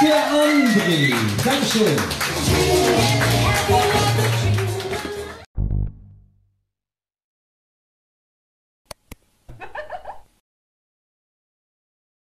Der André. Dankeschön.